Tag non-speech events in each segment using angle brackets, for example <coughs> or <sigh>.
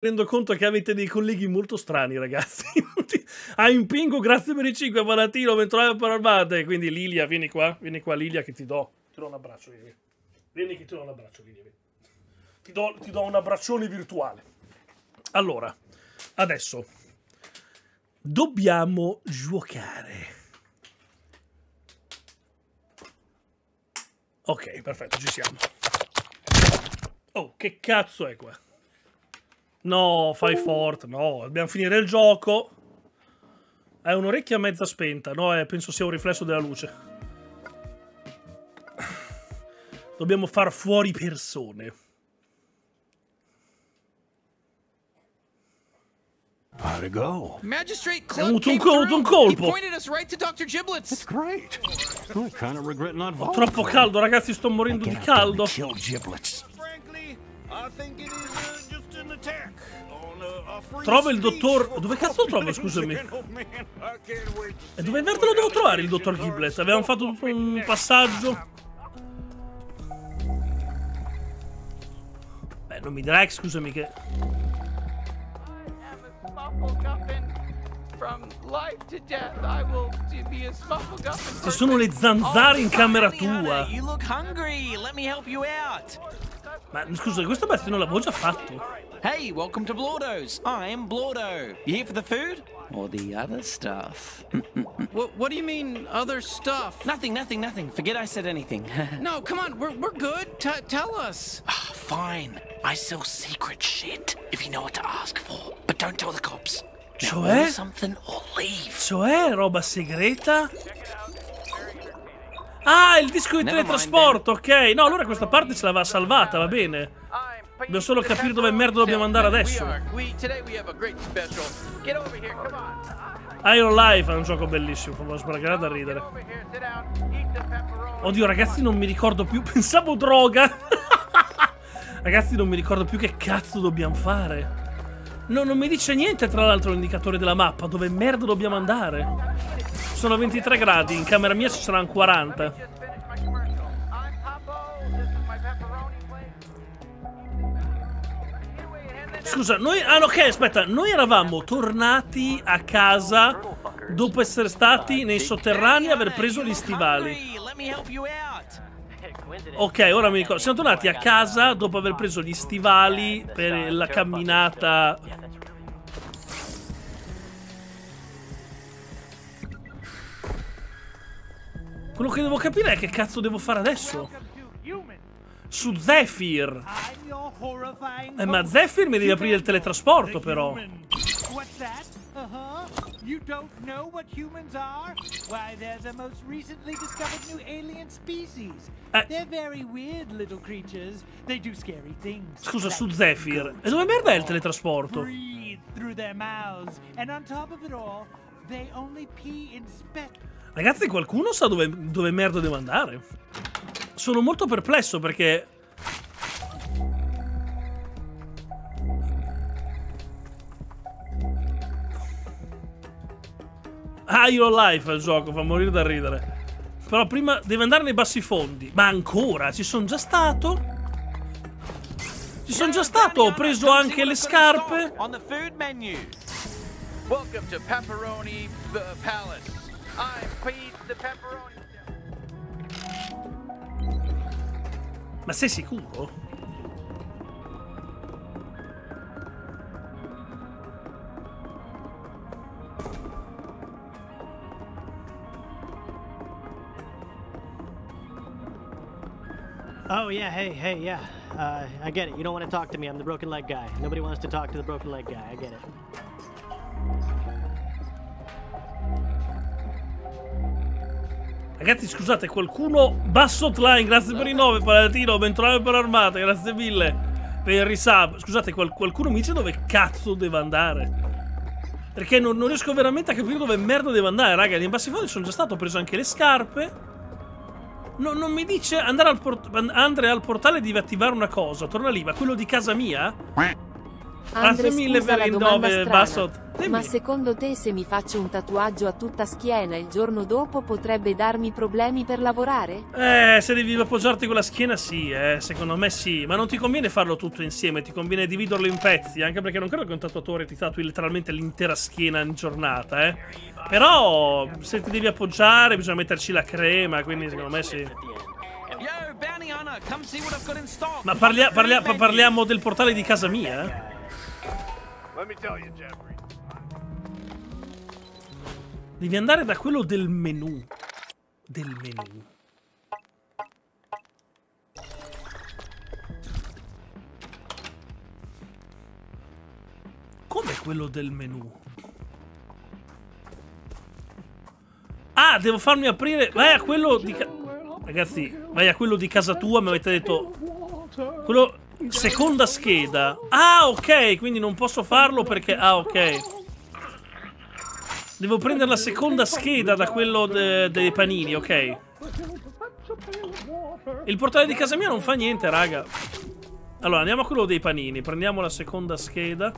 rendo conto che avete dei colleghi molto strani, ragazzi. <laughs> A impingo, grazie per i 5, Palatino, mentre per armate. Quindi Lilia, vieni qua, vieni qua, Lilia, che ti do. Ti do un abbraccio, Lilia. Vieni che ti do un abbraccio, Lilia. Ti do, ti do un abbraccione virtuale. Allora, adesso dobbiamo giocare. Ok, perfetto, ci siamo. Oh, che cazzo è qua? No, fai forte, no, dobbiamo finire il gioco. Hai un'orecchia mezza spenta, no, eh, penso sia un riflesso della luce. Dobbiamo far fuori persone. How'd it go? Magistrate Club avuto un, came un through. He colpo. pointed us right to Dr. Giblets. Great. I kind of regret not voting. Troppo caldo, ragazzi, sto morendo di caldo. Kill giblets. Frankly, I think it is Trova il dottor- dove cazzo lo trovo, scusami? E dove merda lo devo trovare il dottor Giblet? Avevamo fatto tutto un passaggio. Beh, non mi dirai, scusami, che... Ci sono le zanzare in camera tua. You look hungry. Let me help you out. Ma scusa, questo pezzo non l'avevo già fatto. Hey, welcome to Blorto's. I'm Blordo. You here for the food or the other stuff? <laughs> What, what do you mean, other stuff? nothing, nothing, nothing. Forget I said anything. <laughs> No, come on, we're, we're good. T tell us. Ah, fine. I sell secret shit if you know what to ask for. But don't tell the cops. Now, Cioè? order something or leave. Cioè, roba segreta? Ah, il disco di teletrasporto, ok. No, allora questa parte ce l'aveva salvata, va bene. Devo solo capire dove merda dobbiamo andare adesso. Iron Life è un gioco bellissimo, fa sbragare da ridere. Oddio, ragazzi, non mi ricordo più. <laughs> Pensavo droga. <laughs> ragazzi, non mi ricordo più che cazzo dobbiamo fare. No, non mi dice niente, tra l'altro, l'indicatore della mappa. Dove merda dobbiamo andare? Sono 23 gradi, in camera mia ci saranno 40. Just finished my commercial. I'm Popo. This is my pepperoni place. Get away, hand that down. Scusa, noi. Ah, ok, aspetta. Noi eravamo tornati a casa dopo essere stati nei sotterranei e aver preso gli stivali. Ok, ora mi ricordo. Siamo tornati a casa dopo aver preso gli stivali per la camminata. Quello che devo capire è che cazzo devo fare adesso. Su Zephyr. Eh, ma Zephyr mi devi aprire il teletrasporto, però. What's that? Uh-huh. You don't know what humans are? Why, there's a most recently discovered new alien species. Eh. They're very weird little creatures. They do scary things. Scusa, like su Zephyr. E dove merda è il teletrasporto? Breathe through their mouths. And on top of it all, they only pee in spec. Ragazzi, qualcuno sa dove, dove merda devo andare? Sono molto perplesso perché. Iron Life è il gioco, fa morire da ridere. Però prima deve andare nei bassi fondi. Ma ancora? Ci sono già stato? Ci sono già stato, ho preso anche le scarpe. On. Welcome to Pepperoni uh, Palace. I'm Pete the Pepperoni. Ma sei sicuro? Oh yeah, hey, hey, yeah. Uh, I get it. You don't want to talk to me. I'm the broken leg guy. Nobody wants to talk to the broken leg guy. I get it. Ragazzi, scusate, qualcuno. Basso hotline, grazie per i 9, Palatino, bentronato per armata, grazie mille. Per il resub. Scusate, qual- qualcuno mi dice dove cazzo devo andare. Perché non, non riesco veramente a capire dove merda devo andare, raga. Nei bassi fondi sono già stato, ho preso anche le scarpe. No, non mi dice andare al, port- andare al portale devi attivare una cosa. Torna lì, ma quello di casa mia? Andre, scusa la domanda 9, strana. Ma secondo te se mi faccio un tatuaggio a tutta schiena il giorno dopo potrebbe darmi problemi per lavorare? Eh, se devi appoggiarti con la schiena, sì, eh, secondo me sì. Ma non ti conviene farlo tutto insieme, ti conviene dividerlo in pezzi, anche perché non credo che un tatuatore ti tatui letteralmente l'intera schiena in giornata, eh. Però, se ti devi appoggiare, bisogna metterci la crema, quindi secondo me sì. Ma parlia- parlia- pa- parliamo del portale di casa mia, eh? Devi andare da quello del menu. Del menu. Come quello del menu? Ah, devo farmi aprire. Vai a quello di. Ragazzi, vai a quello di casa tua. Mi avete detto. Quello. Seconda scheda. Ah, ok. Quindi non posso farlo perché. Ah, ok. Devo prendere la seconda scheda da quello de- dei panini, ok. Il portale di casa mia non fa niente, raga. Allora, andiamo a quello dei panini. Prendiamo la seconda scheda.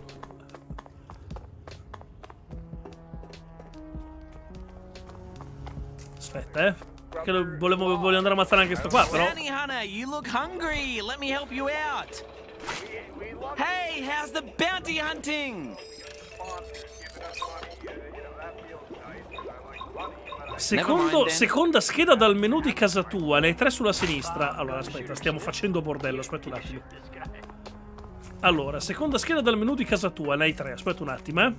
Aspetta, eh. Lo- volevo, voglio andare a ammazzare anche sto qua, però. Hey, how's the bounty hunting? Secondo, seconda scheda dal menu di casa tua, ne hai tre sulla sinistra. Allora, aspetta, stiamo facendo bordello, aspetta un attimo. Allora, seconda scheda dal menu di casa tua, ne hai tre, aspetta un attimo, eh.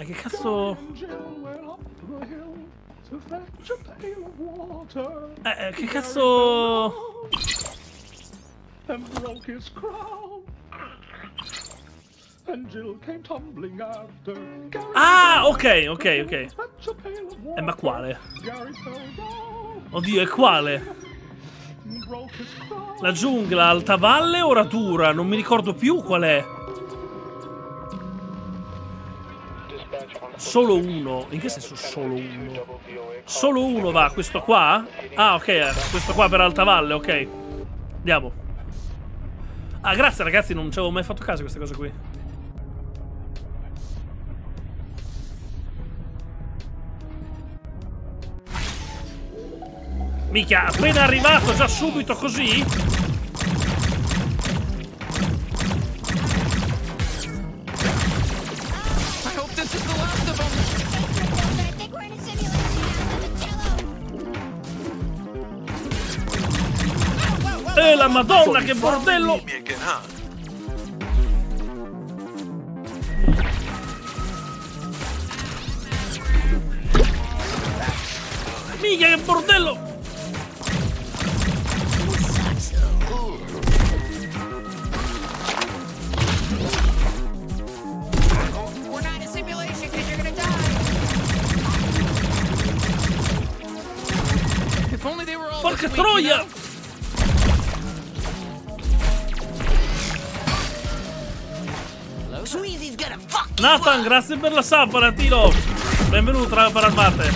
Ma che cazzo... Eh, eh che cazzo... And broke his crown. Ah, ok, ok, ok. Eh, ma quale? Oddio, è quale? La giungla, alta valle o radura? Non mi ricordo più qual è. Solo uno. In che senso solo uno? Solo uno va, questo qua? Ah, ok, eh, questo qua per alta valle, ok. Andiamo. Ah, grazie ragazzi, non ci avevo mai fatto caso a queste cose qui. Mica, appena arrivato già subito così? Madonna, che bordello! Mica, che bordello! We're not Nathan, grazie per la sub, Valentino! Benvenuto per Armate!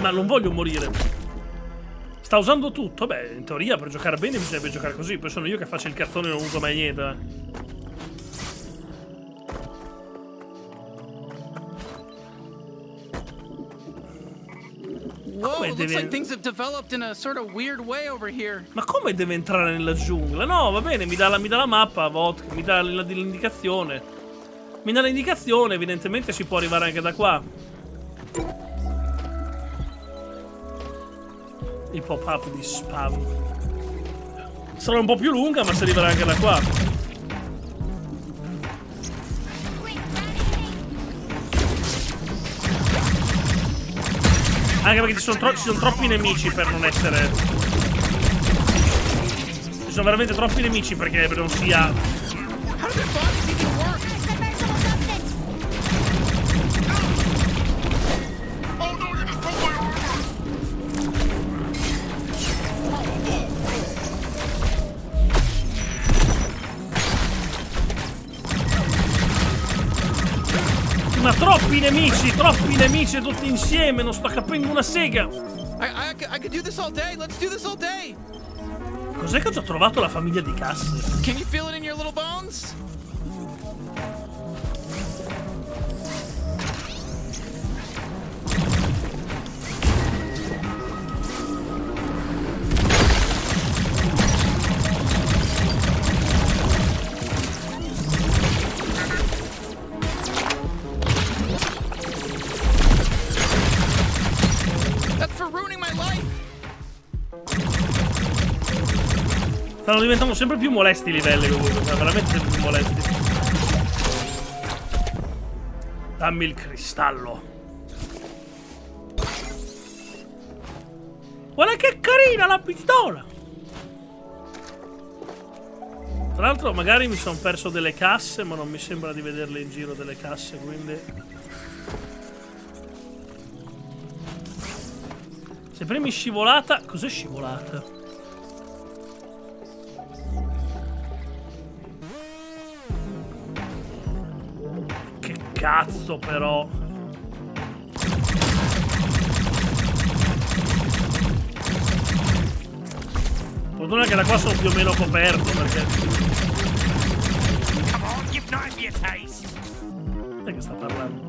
Ma non voglio morire. Sta usando tutto? Beh, in teoria per giocare bene bisognerebbe giocare così, poi sono io che faccio il cazzone e non uso mai niente. Eh. Deve- like sort of weird way over here. Ma come deve entrare nella giungla? No, va bene, mi dà la, mi dà la mappa, vodka, mi dà l'indicazione. Mi dà l'indicazione, evidentemente si può arrivare anche da qua. Il pop-up di spam. Sarà un po' più lunga, ma si arriverà anche da qua. Anche perché ci sono, tro- ci sono troppi nemici per non essere. Ci sono veramente troppi nemici perché non sia. Troppi nemici, troppi nemici tutti insieme, non sto capendo una sega. Cos'è che ho già trovato la famiglia di casse? Can you feel it in your little bones? Stanno diventando sempre più molesti i livelli comunque, sono veramente sempre più molesti. Dammi il cristallo. Guarda che carina la pistola! Tra l'altro magari mi sono perso delle casse, ma non mi sembra di vederle in giro delle casse, quindi... Se premi scivolata... Cos'è scivolata? Cazzo però. Fortuna che da qua sono più o meno coperto perché. È che sta parlando?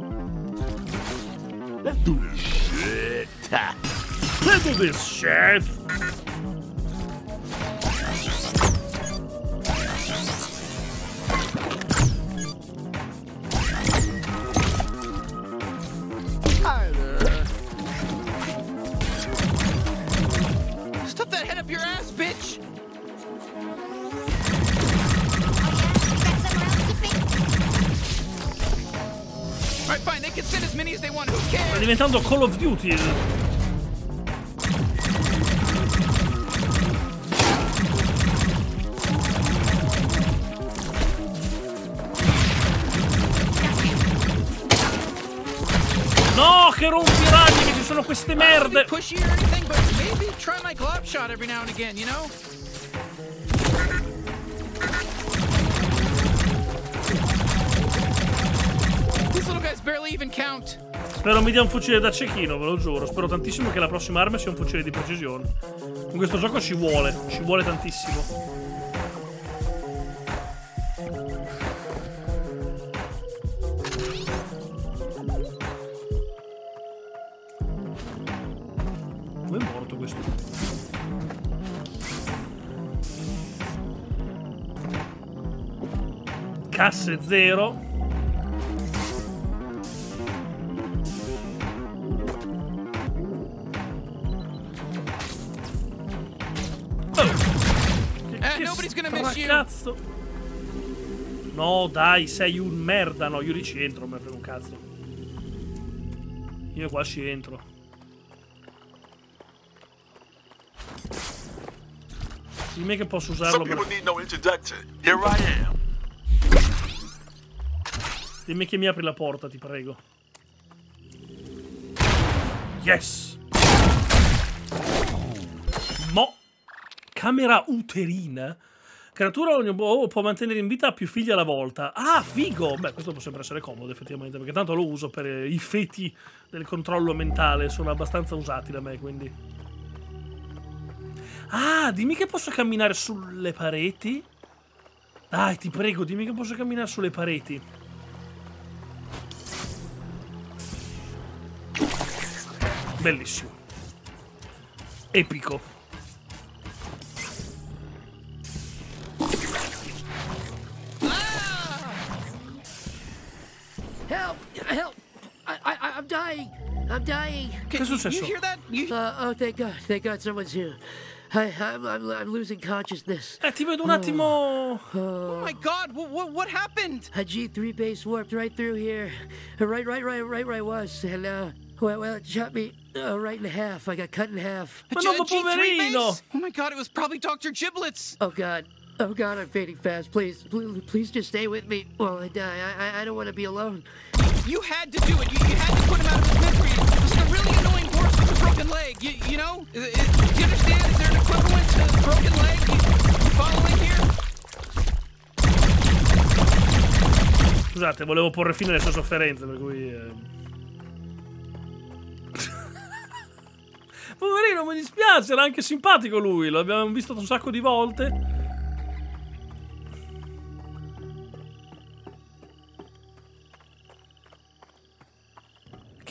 Let's do this shit. Let's do this shit! That head up your ass, bitch! Alright, fine, they can send as many as they want, who Sta diventando Call of Duty. Eh. No, che rompiragni sono queste merde! Spero mi dia un fucile da cecchino, ve lo giuro. Spero tantissimo che la prossima arma sia un fucile di precisione. In questo gioco ci vuole, ci vuole tantissimo. Casse zero. Eh. Cazzo. No, dai, sei un merda. No, io ricentro, me ne frega un cazzo. Io qua ci entro. Dimmi che posso usarlo Some people per... need no introduction. Here I am. Dimmi che mi apri la porta, ti prego. Yes! Mo. Camera uterina. Creatura uomo può mantenere in vita più figli alla volta. Ah, figo! Beh, questo può sempre essere comodo, effettivamente, perché tanto lo uso per eh, i feti del controllo mentale. Sono abbastanza usati da me, quindi. Ah, dimmi che posso camminare sulle pareti. Dai, ti prego, dimmi che posso camminare sulle pareti. Bellissimo. Epico. Help! Help! I, I, I'm dying! I'm dying! Che è successo? You hear that? You... Uh, oh, thank God! Thank God someone's here. I, I'm, I'm, I'm losing consciousness. Eh, ti vedo un attimo. Oh my god, what, what, what happened? A G3 base warped right through here. Right, right, right, right where I was. And, uh, well, well it shot me uh, right in half. I got cut in half. A G- a G3 base? Oh my god, it was probably Dr. Giblets. Oh God. Oh God, I'm fading fast. Please, please, please just stay with me while I die. I, I, I don't want to be alone. You had to do it. You, you had to put him out of his misery. It was a really annoying horse with a broken leg. You, you know? I- I- do you understand? Is there an equivalent to a broken leg? You, you following here? Scusate, volevo porre fine alle sue sofferenze, per cui... eh. Poverino, mi dispiace, era anche simpatico lui, lo abbiamo visto un sacco di volte.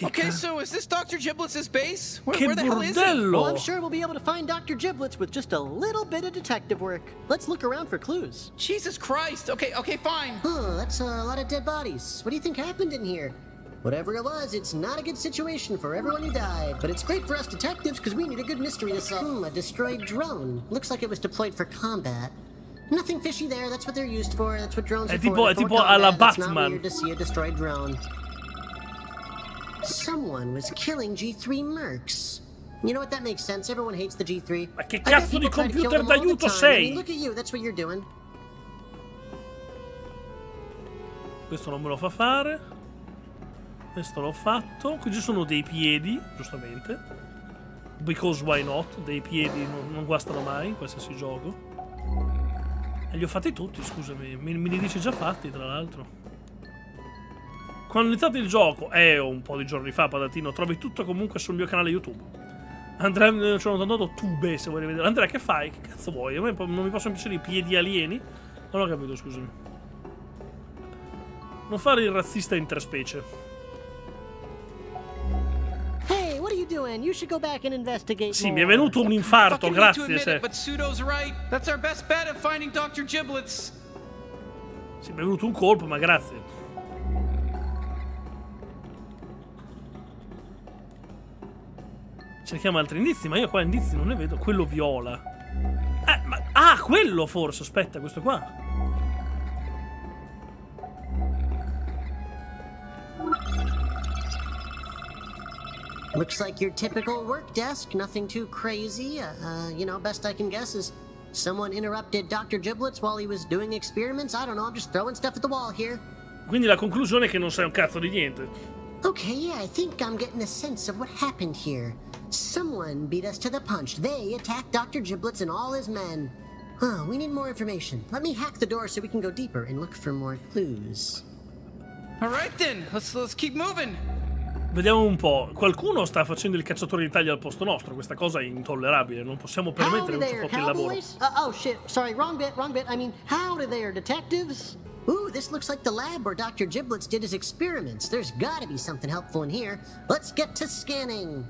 Okay, so is this Dr. Giblets' base? Where, Che where the hell is it? bordello! Well, I'm sure we'll be able to find Dr. Giblets with just a little bit of detective work. Let's look around for clues. Jesus Christ. Okay, okay, fine. Oh, that's a lot of dead bodies. What do you think happened in here? Whatever it was, it's not a good situation for everyone who died. But it's great for us detectives because we need a good mystery to solve. Hmm, a destroyed drone. Looks like it was deployed for combat. Nothing fishy there. That's what they're used for. That's what drones are for. è They're for tipo alla combat. It's not Batman. weird to see a destroyed drone. Someone was killing G3 mercs. You know what? That makes sense. Everyone hates the G3. Ma che I bet cazzo di people try to kill computer them all the d'aiuto time. I mean, look at you. That's what you're doing. Questo non me lo fa fare. Questo l'ho fatto. Qui ci sono dei piedi, giustamente. Because why not? Dei piedi non, non guastano mai in qualsiasi gioco. E li ho fatti tutti, scusami. Me, me li dici già fatti, tra l'altro. Quando ho iniziato il gioco, eh, un po' di giorni fa, patatino, trovi tutto comunque sul mio canale YouTube. Andrea, eh, ci ho notato tube se vuoi rivedere. Andrea, che fai? Che cazzo vuoi? A me non mi possono piacere i piedi alieni? Non ho capito, scusami. Non fare il razzista interspecie. Doing? You should go back and investigate Sì, mi è venuto un infarto, Fucking hate to grazie. admit Se. it, but Pseudo's right. That's our best bet at finding Dr. Giblets. Sì, mi è venuto un colpo, ma grazie. Cerchiamo altri indizi, ma io qua indizi non ne vedo. Quello viola. Eh, ma... Ah, quello forse. Aspetta, questo qua. Looks like your typical work desk, nothing too crazy. Uh, you know, best I can guess is someone interrupted Dr. Giblets while he was doing experiments. I don't know, I'm just throwing stuff at the wall here. Quindi la conclusione è che non sai un cazzo di niente. Okay, yeah, I think I'm getting a sense of what happened here. Someone beat us to the punch. They attacked Dr. Giblets and all his men. Oh, we need more information. Let me hack the door so we can go deeper and look for more clues. All right then, let's let's keep moving. Vediamo un po'. Qualcuno sta facendo il cacciatore d'Italia al posto nostro. Questa cosa è intollerabile. Non possiamo permettere un suo il lavoro. Uh, oh shit, sorry, wrong bit, wrong bit. I mean, howdy there, detectives. Ooh, this looks like the lab where Dr. Giblets did his experiments. There's gotta be something helpful in here. Let's get to scanning.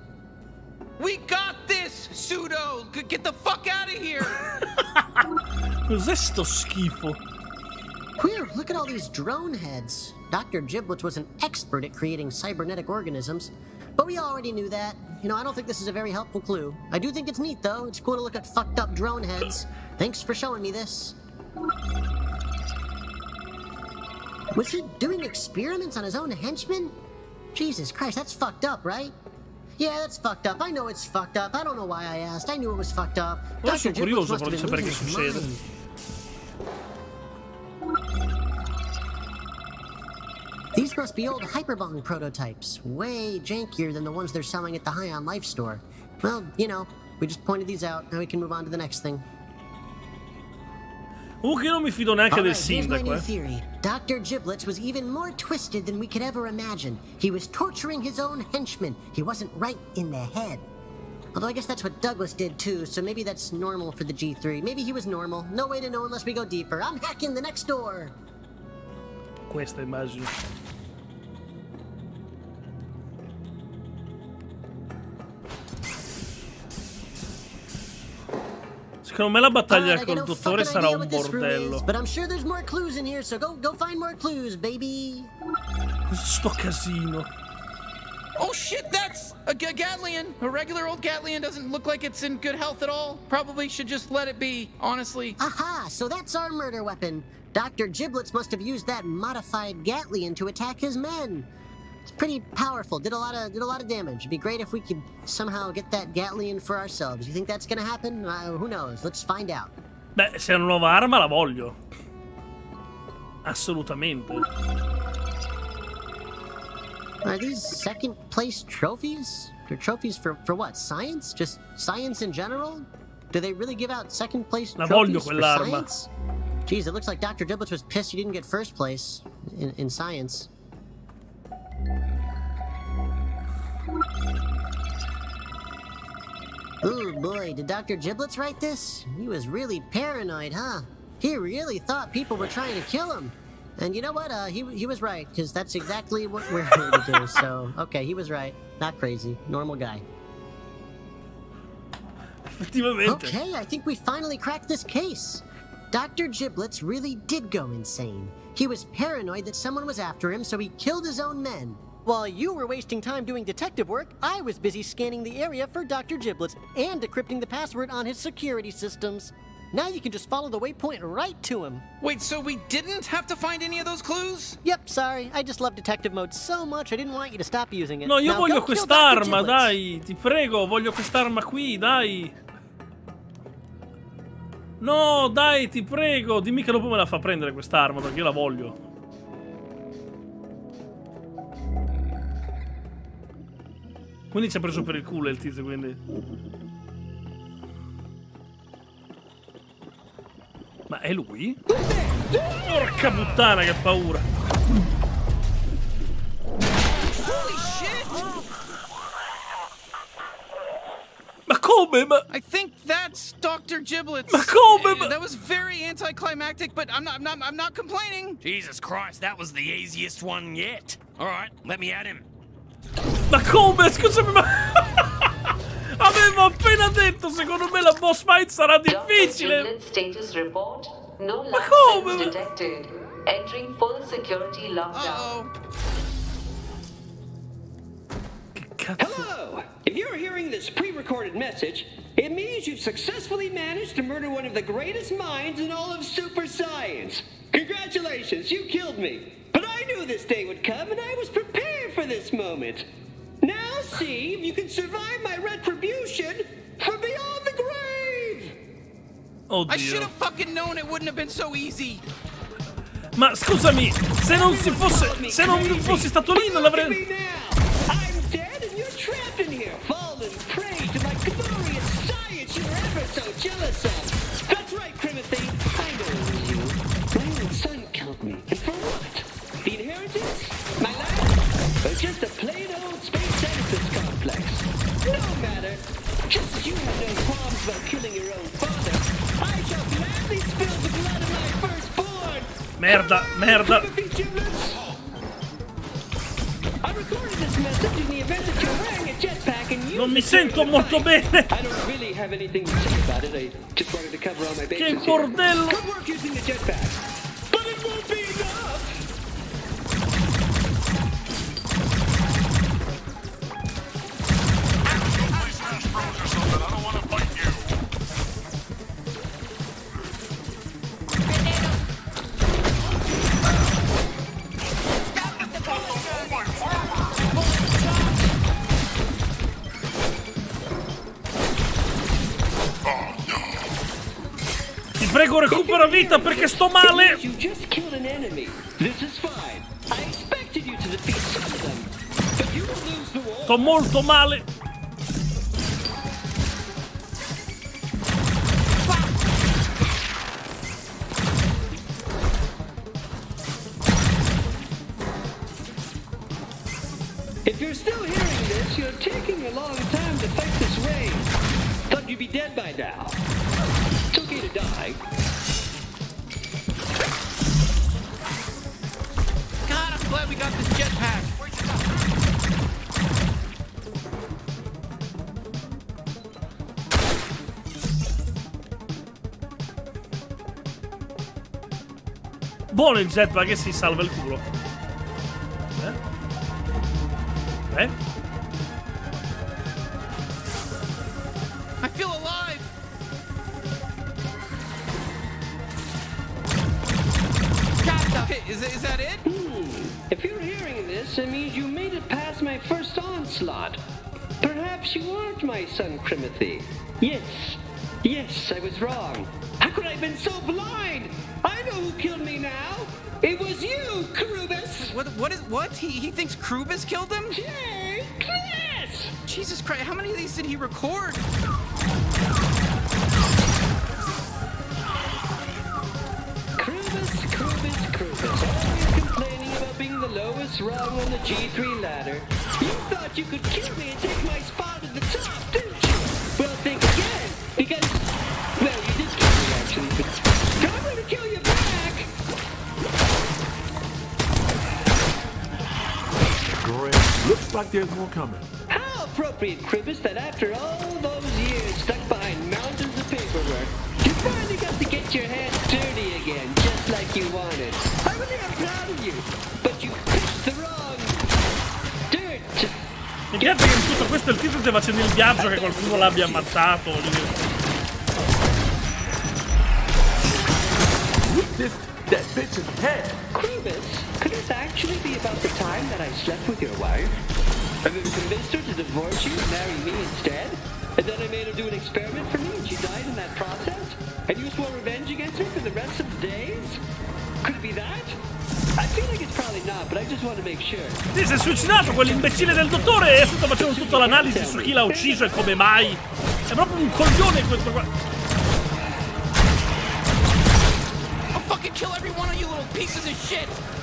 We got this, Pseudo. Get the fuck out of here. <laughs> Cos'è sto schifo? Whew, look at all these drone heads. Dr. Giblets was an expert at creating cybernetic organisms, but we already knew that. You know, I don't think this is a very helpful clue. I do think it's neat, though. It's cool to look at fucked up drone heads. Thanks for showing me this. Was he doing experiments on his own henchmen? Jesus Christ, that's fucked up, right? Yeah, that's fucked up. I know it's fucked up. I don't know why I asked. I knew it was fucked up. Dr. Giblets must have been losing his mind. These must be old Hyperbong prototypes, way jankier than the ones they're selling at the High on Life store. Well, you know, we just pointed these out. Now we can move on to the next thing. Comunque io non mi fido neanche All del right, here's my sindaco, new eh. theory. Dr. Giblets was even more twisted than we could ever imagine. He was torturing his own henchmen. He wasn't right in the head. Although I guess that's what Douglas did too, so maybe that's normal for the G3. Maybe he was normal. No way to know unless we go deeper. I'm hacking the next door. Questa immagino. Secondo me la battaglia ah, Alright, I col dottore sarà un what this room bordello. but I'm sure there's more clues in here, so go go find more clues, baby. Cos'è sto casino? oh shit, that's a G- Gatlian. A regular old Gatlian doesn't look like it's in good health at all. Probably should just let it be, honestly. Aha, so that's our murder weapon. Dr. Giblets must have used that modified Gatlian to attack his men. It's pretty powerful. Did a lot of did a lot of damage. It'd be great if we could somehow get that Gatlian for ourselves. You think that's gonna happen? Uh, who knows? Let's find out. Beh, se è una nuova arma la voglio. Assolutamente. Are these second place trophies? They're trophies for for what? Science? Just science in general? Do they really give out second place La voglio trophies for science? Geez, it looks like Dr. Giblets was pissed he didn't get first place in, in science. Ooh boy, did Dr. Giblets write this? He was really paranoid, huh? He really thought people were trying to kill him. And you know what? Uh, he, he was right, because that's exactly what we're here to do. So, <laughs> okay, he was right. Not crazy. Normal guy. Okay, I think we finally cracked this case. Dr. Giblets really did go insane. He was paranoid that someone was after him, so he killed his own men. While you were wasting time doing detective work, I was busy scanning the area for Dr. Giblets and decrypting the password on his security systems. Now you can just follow the waypoint right to him. Wait, so we didn't have to find any of those clues? Yep, sorry. I just love detective mode so much I didn't want you to stop using it. No, io Now voglio go kill Dr. quest'arma, dai, ti prego, voglio quest'arma qui, dai. No, dai, ti prego, dimmi che dopo me la fa prendere quest'arma perché io la voglio. Quindi ci ha preso per il culo il tizio, quindi. Ma è lui? Porca puttana, che paura. Ma come? Ma... I think that's Dr. Giblets. Ma come? Uh, That was very anticlimactic, but I'm not, I'm not, I'm not complaining. Jesus Christ, that was the easiest one yet. All right, let me at him. Ma come? Scusami, ma... <laughs> Avevo appena detto, secondo me la boss fight sarà difficile. Status report. No Ma lapse come? detected. Entering full security lockdown. Hello! If you're hearing this pre recorded message, it means you've successfully managed to murder one of the greatest minds in all of super science. Congratulations, you killed me. But I knew this day would come, and I was prepared for this moment. Now see if you can survive my retribution from beyond the grave! Oddio. I should have fucking known it wouldn't have been so easy. Ma scusami, se non si fosse. Se non fossi stato lì non l'avrei. Trapped in here, fallen prey to my glorious science you were ever so jealous of. That's right, Crimothy. I know you. My own son killed me. And for what? The inheritance? My life? Or just a plain old space Oedipus complex? No matter. Just as you have no qualms about killing your own father, I shall gladly spill the blood of my firstborn. Merda, merda. I recorded Non mi sento molto bene. I don't vita perché sto male! Sto molto male! Buono jetpack che si salva il culo. Eh? Eh? I feel alive. God, okay, is, it- is that it? If you're hearing this, it means you made it past my first onslaught. Perhaps you aren't my son, Crimothy. What? What is? What? He he thinks Krubus killed him? Yay, Krubus! Jesus Christ! How many of these did he record? Krubus, Krubus, Krubus. Always complaining about being the lowest rung on the G3 ladder. You thought you could kill me and take my spot. Like there's more coming. How appropriate, Krubus, that after all those years stuck behind mountains of paperwork, you finally got to get your hands dirty again, just like you wanted. I really am proud of you, but you picked the wrong dirt. Mi piace che in tutto questo il tizio stia facendo il viaggio che qualcuno l'abbia ammazzato. This, that bitch in head. Krubus, could this actually be about the time that I slept with your wife? Then convinced her to divorce you and marry me instead? And then I made her do an experiment for me and she died in that process? And you swore revenge against her for the rest of the days? Could it be that? I feel like it's probably not, but I just want to make sure. Sì, si è suicidato quell'imbecille del dottore e sta facendo tutta l'analisi su chi l'ha ucciso e come mai. È proprio un coglione questo qua. I'll fucking kill every one of you little pieces of shit!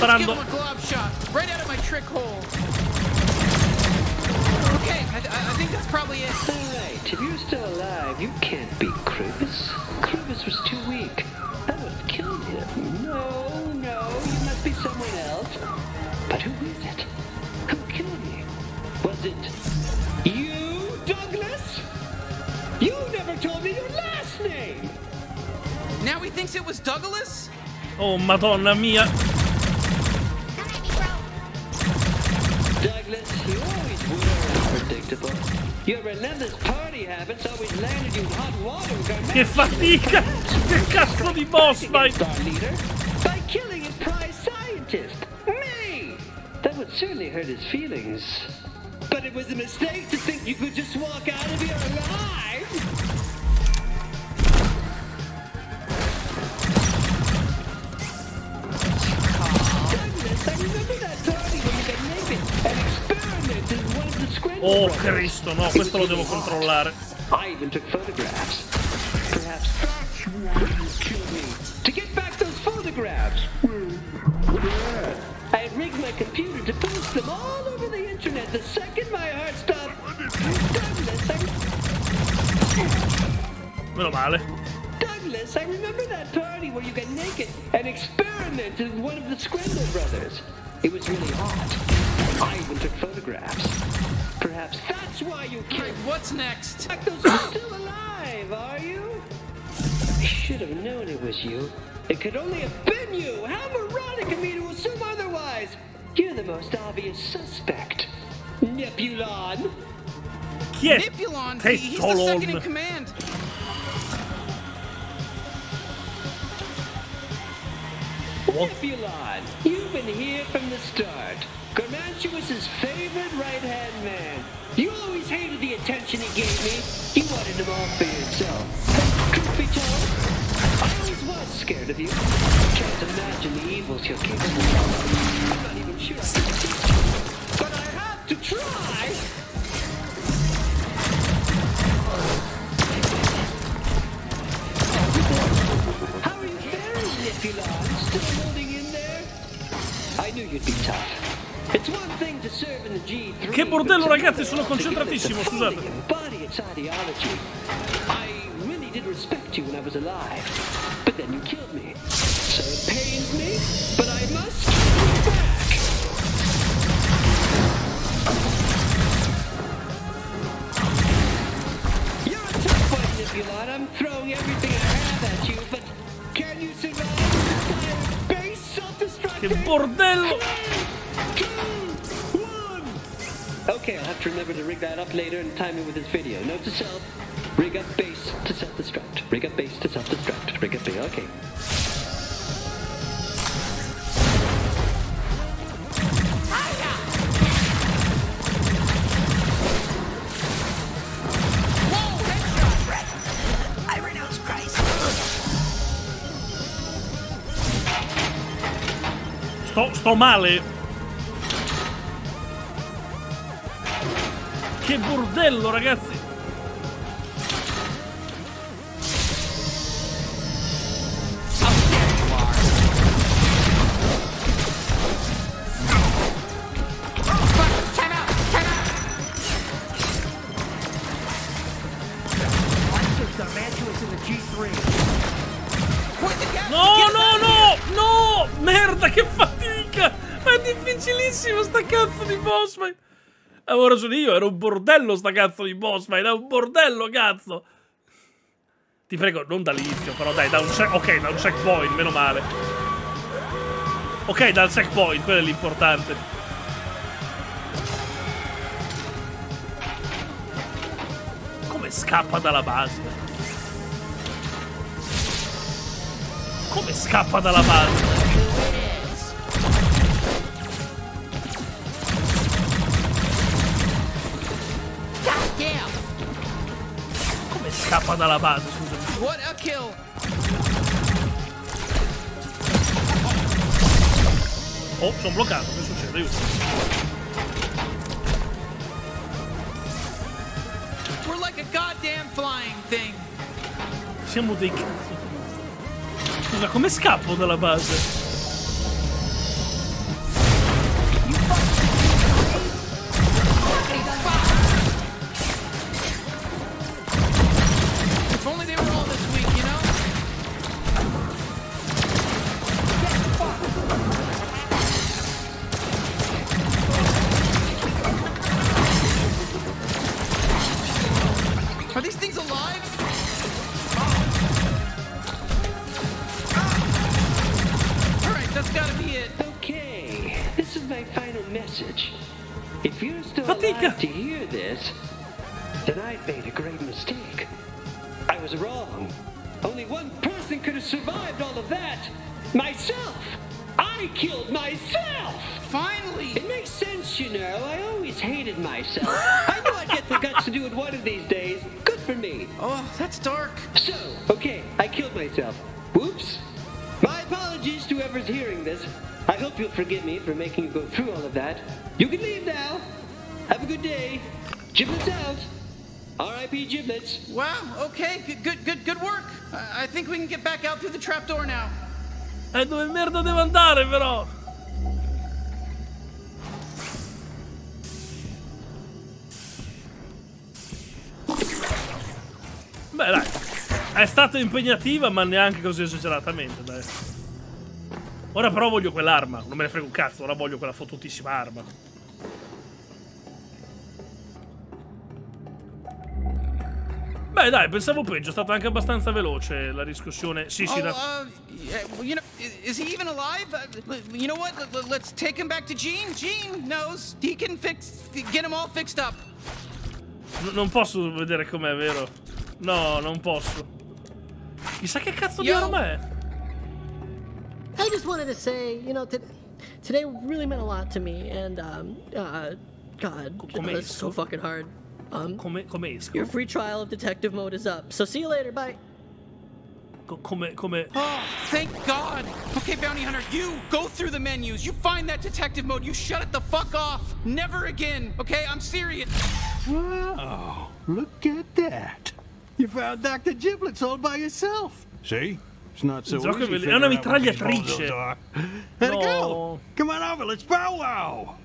It. Alright, if you're still alive, you can't beat Krubus. Krubus was too weak. That would have killed him. No, no, you must be someone else. But who is it? Who killed me? Was it you, Douglas? You never told me your last name! Now he thinks it was Douglas? Oh, madonna mia. Relentless party habits always landed you hot water Che fatica! Che cazzo di boss fight! By killing his prize scientist, me. That would certainly hurt his feelings. But it was a mistake to think you could just walk out of here alive. Oh. Cristo, no, questo lo devo controllare. I even took photographs. Perhaps that's why you killed me. To get back those photographs. I rigged my computer to post them all over the internet the second my heart stopped. Douglas, I, Meno male. Douglas, I remember that party where you got naked and experimented with one of the Scramble brothers. It was really hot. I even took photographs. Perhaps that's why you killed. What's next? Those are still alive, are you? I should have known it was you. It could only have been you. How moronic of me to assume otherwise. You're the most obvious suspect. Nebulon. Chi è Nipulon, he- he's the second in command. Nebulon, you've been here from the start. Garmantuous's favorite right-hand man. You always hated the attention he gave me. You wanted him all for yourself. Truth be told, I always was scared of you. Can't imagine the evils you're capable of. I'm not even sure I can teach you. But I have to try! How are you faring, Nebulon? Still holding in there? I knew you'd be tough. Che bordello ragazzi, sono concentratissimo, scusate. Che bordello! Okay, I'll have to remember to rig that up later and time it with this video. Note to self, rig up base to self-destruct. Rig up base to self-destruct. Rig up base, okay. Sto, sto male. No! No! Merda, che fatica! Ma è difficilissimo sta cazzo di boss fight! Avevo ragione io, era un bordello sta cazzo di boss fight, era un bordello, cazzo! Ti prego, non dall'inizio, però dai, da un check... Ok, da un checkpoint, meno male. Ok, dal checkpoint, quello è l'importante. Come scappa dalla base? Come scappa dalla base? Scappa dalla base, scusami. What a kill! Oh, sono bloccato, che succede? Aiuto. We're like a goddamn flying thing. Siamo dei cazzo. Scusa, come scappo dalla base? Good. Oh, that's dark. So, okay, I killed myself. Whoops. My apologies to whoever's hearing this. I hope you'll forgive me for making you go through all of that. You can leave now. Have a good day. Giblets out. R.I.P. Giblets. Wow, okay, good, good, good, good work. I, I think we can get back out through the trapdoor now. E dove merda devo andare, però? Beh, dai. È stata impegnativa, ma neanche così esageratamente, dai. Ora però voglio quell'arma. Non me ne frega un cazzo, ora voglio quella fottutissima arma. Beh, dai, pensavo peggio. È stata anche abbastanza veloce la discussione. Sì, sì, oh, da- uh, you know, is he even alive? Uh, you know what? Let's take him back to Gene. Gene knows he can fix, get him all fixed up. N- non posso vedere com'è, vero? No, non posso. Chissà che cazzo di Yo. arma è. I just wanted to say, you know, t- today really meant a lot to me, and um, uh, God, come it's so fucking hard. Um, come, come esco? Your free trial of detective mode is up, so see you later. Bye. Co- come, come... Oh, thank God. Okay, Bounty Hunter, you go through the menus. You find that detective mode. You shut it the fuck off. Never again. Okay, I'm serious. Wow, look at that. You found Dr. Giblets all by yourself. See? It's not so So easy. che belli- figuring è una out what these mitragliatrice. bozos are. It No. go? Come on over, let's powwow.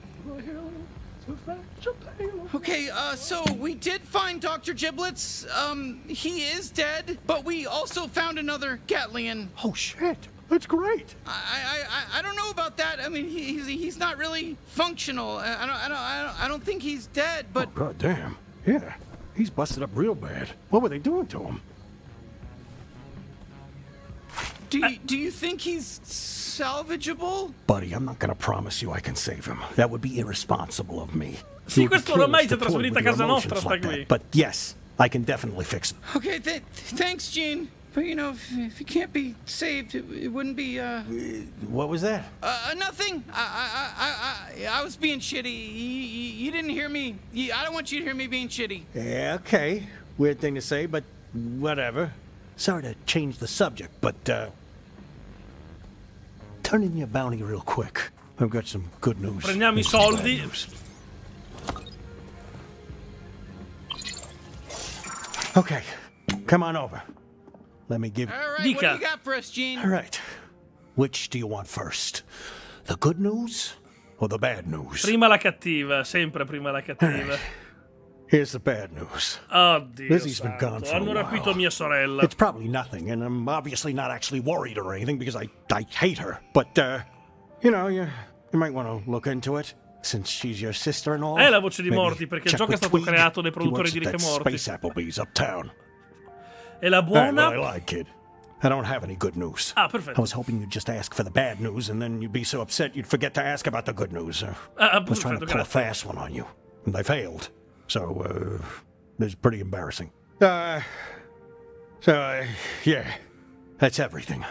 Okay, uh, so we did find Dr. Giblets. Um, he is dead, but we also found another Gatlian. Oh shit, that's great. I, I, I, I don't know about that. I mean, he, he's, he's not really functional. I, I don't, I don't, I don't, I don't think he's dead, but God damn. Yeah, he's busted up real bad. What were they doing to him? do you, do you think he's salvageable? Buddy, I'm not gonna promise you I can save him. That would be irresponsible of me. Sì, You would be questo careless si è to toy trasferito a casa nostra, sta qui. But yes, I can definitely fix him. Okay, th- thanks, Gene. But you know, if, if he can't be saved, it, it wouldn't be, uh, What was that? uh, nothing. I, I, I, I, I was being shitty. You, you, you didn't hear me. You, I don't want you to hear me being shitty. Yeah, okay. Weird thing to say, but whatever. Sorry to change the subject, but uh turn in your bounty real quick. I've got some good news. Prendiamo i and some bad soldi. news. Okay, come on over. Let me give. All right, what do Dica. you got for us, Gene? All right. Which do you want first? The good news or the bad news? Prima la cattiva, sempre prima la cattiva. Here's the bad news. Oddio Lizzie's been santo, gone for a Hanno while. rapito mia sorella. It's probably nothing, and I'm obviously not actually worried or anything because I, I hate her. But, uh, you know, you, you might want to look into it since she's your sister and all. È la voce di morti perché il gioco è stato Tweed. creato dai produttori di Rick e Morty. Space Applebee's uptown. La buona? I lied, kid. I don't have any good news. Ah, perfetto. I was hoping you'd just ask for the bad news, and then you'd be so upset you'd forget to ask about the good news. Uh, Ah, I was trying to perfetto, pull a fast one on you, and I failed. So, uh, it was pretty embarrassing. Uh, so, uh, yeah, that's everything.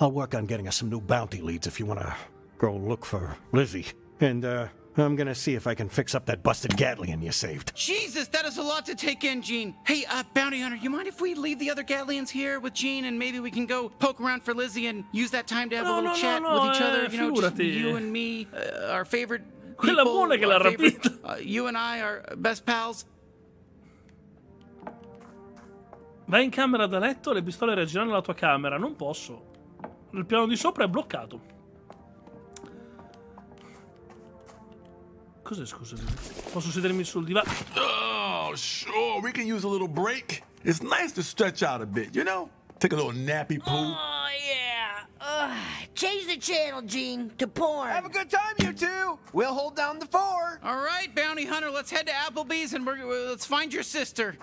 I'll work on getting us some new bounty leads if you want to go look for Lizzie. And, uh, I'm gonna see if I can fix up that busted Gatlian you saved. Jesus, that is a lot to take in, Gene. Hey, uh, Bounty Hunter, you mind if we leave the other Gatlians here with Gene and maybe we can go poke around for Lizzie and use that time to have No, a little no, chat no, no, with each eh, other? You know, just figurati. you and me, uh, our favorite <laughs> Quella people, buona che l'ha rapito. uh, you and I are best pals. Vai in camera da letto, le pistole reagiranno alla tua camera. Non posso. Il piano di sopra è bloccato. Cos'è, scusa? Posso sedermi sul divano? Oh, sure. We can use a little break. It's nice to stretch out a bit, you know? Take a little nappy poo. Oh, yeah. Ugh. Change the channel, Gene, to porn. Have a good time, you two. We'll hold down the fort. All right, Bounty Hunter, let's head to Applebee's and we're, let's find your sister.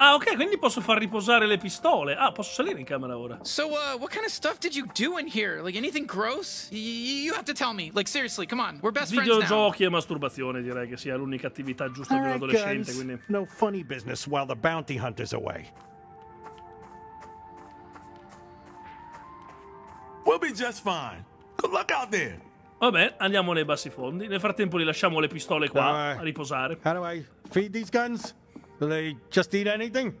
Ah, ok, quindi posso far riposare le pistole. Ah, posso salire in camera ora. So, uh, what kind of stuff did you do in here? Like anything gross? Y- you have to tell me. Like seriously, come on. We're best friends now. Videogiochi e masturbazione direi che sia l'unica attività giusta di un adolescente, guys. quindi... No funny business while the bounty hunter's away. We'll be just fine. Good luck out there. Vabbè, andiamo nei bassi fondi. Nel frattempo li lasciamo le pistole qua Alright. a riposare. How do I feed these guns? Do they just eat anything?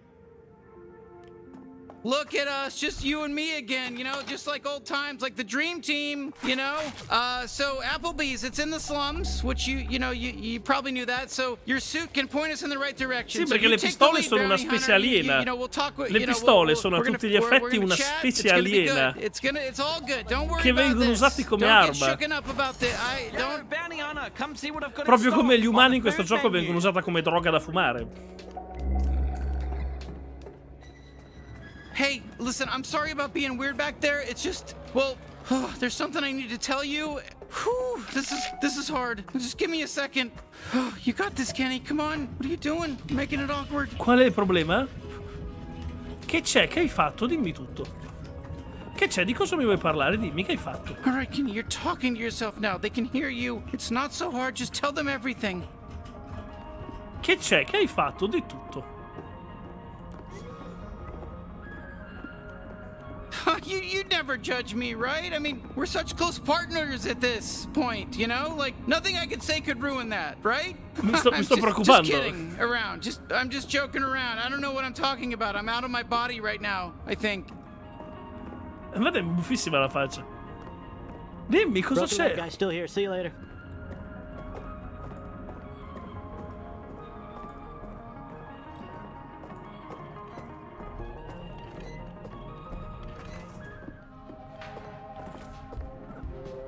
Look at us, just you and me again, you know, just like old times, like the dream team, you know? Uh, so Applebee's, it's in the slums, which you, you know, you, you probably knew that, so your suit can point us in the right direction. Sì, So perché le pistole lead, sono una specie you- you- aliena. you know, we'll talk Le pistole we'll- sono a tutti gli effetti una specie aliena. It's gonna, it's all good. Don't worry Che vengono usati come arma. Proprio come gli umani in questo gioco vengono usati come droga da fumare. Hey, listen, I'm sorry about being weird back there. It's just, well, <sighs> there's something I need to tell you. Whew, this is this is hard. Just give me a second. Oh, <sighs> You got this, Kenny. Come on. What are you doing? You're making it awkward. Qual è il problema? Che c'è? Che hai fatto? Dimmi tutto. Che c'è? Di cosa mi vuoi parlare? Dimmi che hai fatto. All right, Kenny, you're talking to yourself now. They can hear you. It's not so hard. Just tell them everything. Che c'è? Che hai fatto? Di tutto. You you'd never judge me, right? I mean, we're such close partners at this point, you know? Like nothing I could say could ruin that, right? Mi sto- mi I'm sto just, preoccupando. Just kidding around. Just I'm just joking around. I don't know what I'm talking about. I'm out of my body right now, I think. Guardate, è buffissima la faccia. Dimmi, cosa c'è? guy still here. See you later.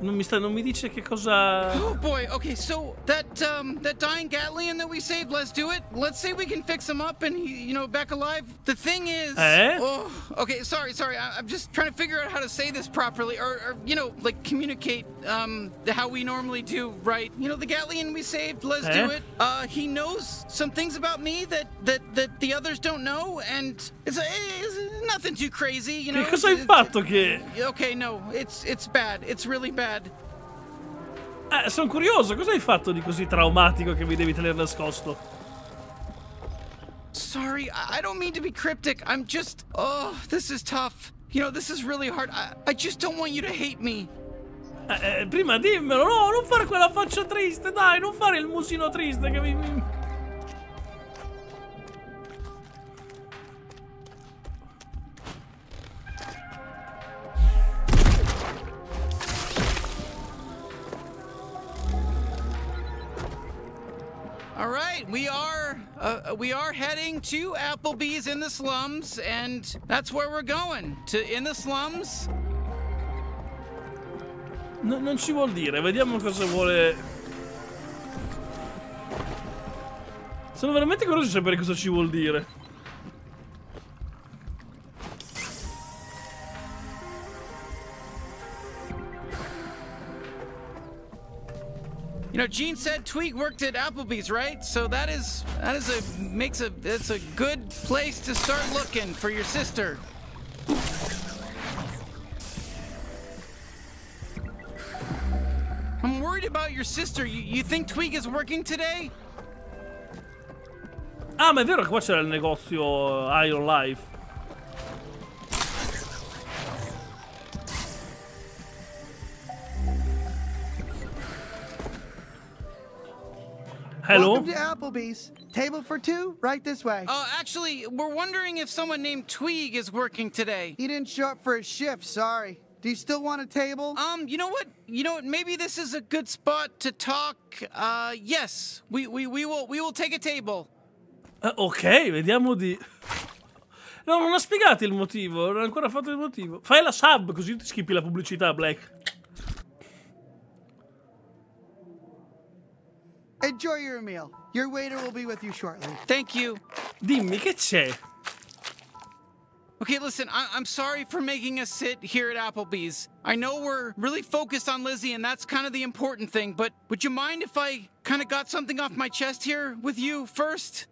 Non mi, sta, non mi dice che cosa... Oh boy. Okay, so that um that dying Gatlian that we saved, let's do it. Let's say we can fix him up and he, you know, back alive. The thing is, Eh? oh, okay. Sorry, sorry. I, I'm just trying to figure out how to say this properly, or, or you know, like communicate um how we normally do, right? You know, the Gatlian we saved. Let's Eh? do it. Uh, he knows some things about me that that that the others don't know, and it's, it's nothing too crazy, you know. Che cosa hai fatto che... Okay, no, it's it's bad. It's really bad. Eh, sono curioso, cosa hai fatto di così traumatico che mi devi tenere nascosto? Sorry, I don't mean to be cryptic. I'm just. Oh, this is tough. You know, this is really hard. I, I just don't want you to hate me. Eh, eh, prima dimmelo, no, non fare quella faccia triste, dai, non fare il musino triste che mi... All right, we are uh, we are heading to Applebee's in the slums, and that's where we're going. To in the slums. No- non ci vuol dire, vediamo cosa vuole. Sono veramente curioso di sapere cosa ci vuol dire. Know, Gene said Tweeg worked at Applebee's, right? So that is that is a makes a it's a good place to start looking for your sister. I'm worried about your sister. You, you think Tweeg is working today? Ah, ma è vero che qua c'era il negozio Iron Life. Hello? Welcome to Applebee's. Table for two, right this way. Uh, actually, we're wondering if someone named Tweeg is working today. He didn't show up for his shift, sorry. Do you still want a table? Um, you know what? You know what? Maybe this is a good spot to talk. Uh, yes, we we, we will we will take a table. Eh, ok, vediamo di... No, non ha spiegato il motivo, non ha ancora fatto il motivo. Fai la sub così ti schippi la pubblicità, Black. Enjoy your meal. Your waiter will be with you shortly. Thank you. Dimmi che c'è. Okay, listen, I- I'm sorry for making us sit here at Applebee's. I know we're really focused on Lizzie, and that's kind of the important thing, but would you mind if I kind of got something off my chest here with you first?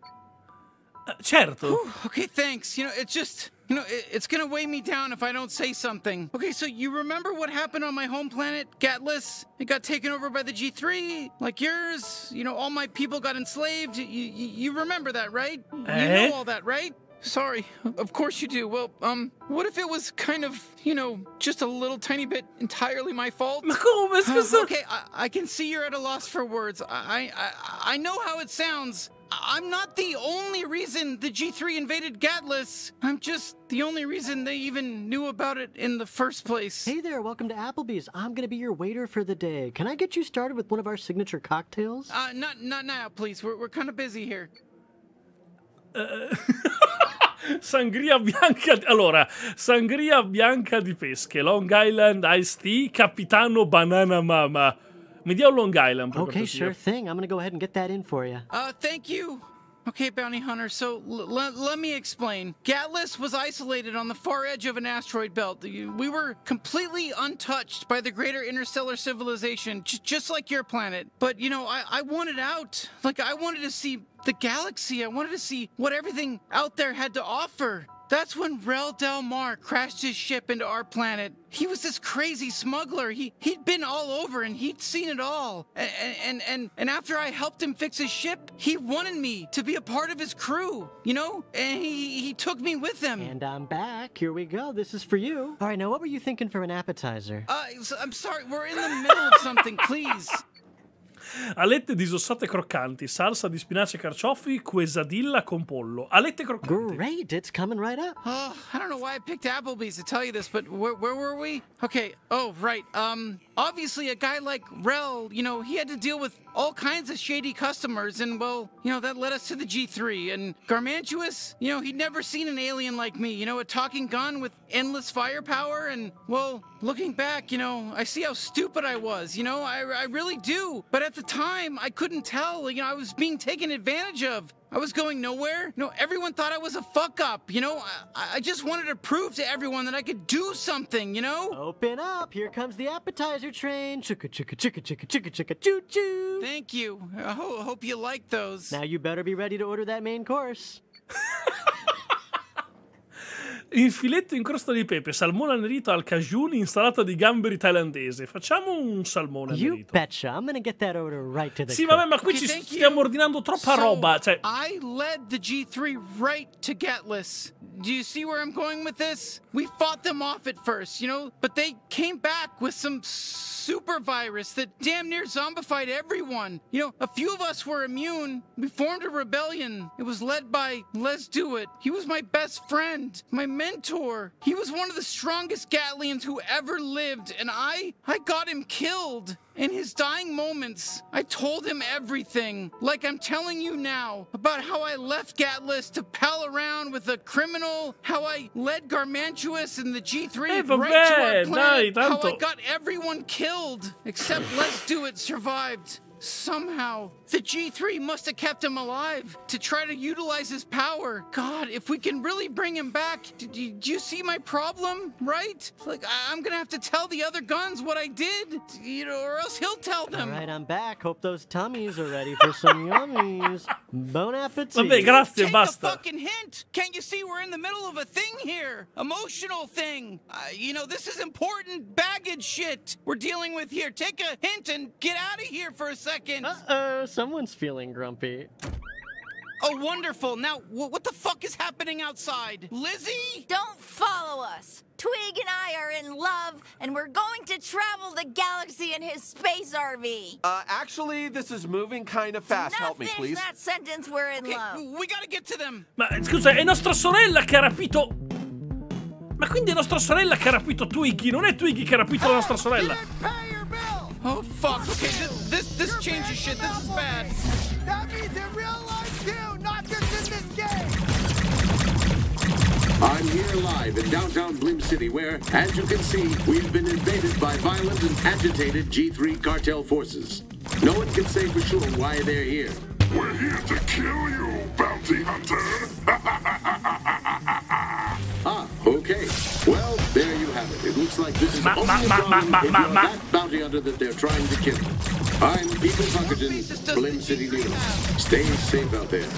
Uh, certo. Whew, okay, thanks. You know, it's just, you know, it, it's gonna weigh me down if I don't say something. Okay, so you remember what happened on my home planet, Gatlas? It got taken over by the G3, like yours. You know, all my people got enslaved. You, you, you remember that, right? You Eh? know all that, right? Sorry, of course you do. Well, um, what if it was kind of, you know, just a little tiny bit entirely my fault? Ma come? Scusa. okay, I, I can see you're at a loss for words. I, I, I know how it sounds. I'm not the only reason the G3 invaded Gatlas. I'm just the only reason they even knew about it in the first place. Hey there, welcome to Applebee's. I'm gonna be your waiter for the day. Can I get you started with one of our signature cocktails? Uh, not, not now, please. We're, we're kind of busy here. <laughs> Sangria bianca. di- Allora, sangria bianca di pesche, Long Island Iced Tea, Capitano Banana Mama. Mi dia un Long Island. per Okay, sure thing. I'm gonna go ahead and get that in for you. Uh, thank you. Okay, Bounty Hunter, so l- l- let me explain. Gatlas was isolated on the far edge of an asteroid belt. We were completely untouched by the greater interstellar civilization, j- just like your planet. But, you know, I-, I wanted out. Like, I wanted to see the galaxy. I wanted to see what everything out there had to offer. That's when Rel Del Mar crashed his ship into our planet. He was this crazy smuggler. He he'd been all over and he'd seen it all. And and and and after I helped him fix his ship, he wanted me to be a part of his crew. You know, and he he took me with him. And I'm back. Here we go. This is for you. All right, now what were you thinking for an appetizer? Uh, I'm sorry. We're in the middle of something. <laughs> Please. Alette disossate croccanti, salsa di spinaci e carciofi, quesadilla con pollo. Alette croccanti. Great, it's coming right up. Oh, I don't know why I picked Applebee's to tell you this, but where, where were we? Okay. Oh, right. Um, obviously, a guy like Rel, you know, he had to deal with all kinds of shady customers, and well, you know, that led us to the G3. And Garmantuous, you know, he'd never seen an alien like me, you know, a talking gun with endless firepower. And well, looking back, you know, I see how stupid I was. You know, I, I really do. But at the time, I couldn't tell. You know, I was being taken advantage of. I was going nowhere. No, everyone thought I was a fuck up. You know, I, I just wanted to prove to everyone that I could do something. You know. Open up. Here comes the appetizer train. Chicka chicka chicka chicka chicka chicka choo choo. Thank you. I ho- hope you like those. Now you better be ready to order that main course. <laughs> In filetto in crosta di pepe, salmone annerito al cajun, insalata di gamberi thailandese. Facciamo un salmone You annerito. betcha. I'm gonna get that order right to the Sì, cook. vabbè, ma qui Okay, ci thank you. stiamo ordinando troppa So, roba. Cioè, I led the G3 right to Getless. Do you see where I'm going with this? We fought them off at first, you know, but they came back with some super virus that damn near zombified everyone. You know, a few of us were immune. We formed a rebellion. It was led by Lezduit. He was my best friend, my mentor. He was one of the strongest Gatlians who ever lived, and I I got him killed. In his dying moments, I told him everything, like I'm telling you now, about how I left Gatlas to pal around with a criminal, how I led Garmantuous and the G3 Eh, right to our planet, how I got everyone killed, except Lezduit survived. Somehow, the G3 must have kept him alive to try to utilize his power. God, if we can really bring him back, do, do- do you see my problem? Right? Like, I- I'm gonna have to tell the other guns what I did, you know, or else he'll tell them. All right, I'm back. Hope those tummies are ready for some yummies. Bon appetit. Vabbè, grazie, Take basta. a fucking hint. Can't you see we're in the middle of a thing here? Emotional thing. Uh, you know, this is important baggage shit we're dealing with here. Take a hint and get out of here for a second. Uh, someone's feeling grumpy. Oh, wonderful. Now, wh- what the fuck is happening outside? Lizzie? Don't follow us. Tweeg and I are in love, and we're going to travel the galaxy in his space RV. Uh, actually, this is moving kind of fast. Now Help me, finish please. that sentence. We're in love. We gotta get to them. Ma eh, scusa, è nostra sorella che ha rapito. Ma quindi è nostra sorella che ha rapito Twiggy, non è Twiggy che ha rapito la nostra sorella. Oh, fuck. Okay, this, this, this changes shit. This is bad. That means in real life too, not just in this game. I'm here live in downtown Blim City, where, as you can see, we've been invaded by violent and agitated G3 cartel forces. No one can say for sure why they're here. We're here to kill you, bounty hunter. <laughs> looks like this is Ma- only ma- a ma- ma- ma- ma- that bounty hunter that they're trying to kill. I'm People Puckerton, Blim City News. Stay safe out there.